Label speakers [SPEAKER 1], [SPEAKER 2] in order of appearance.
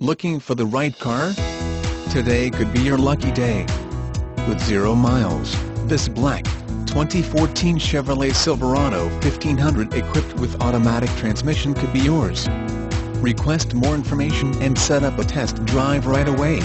[SPEAKER 1] Looking for the right car? Today could be your lucky day. With zero miles, this black, 2014 Chevrolet Silverado 1500 equipped with automatic transmission could be yours. Request more information and set up a test drive right away.